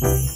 Bye.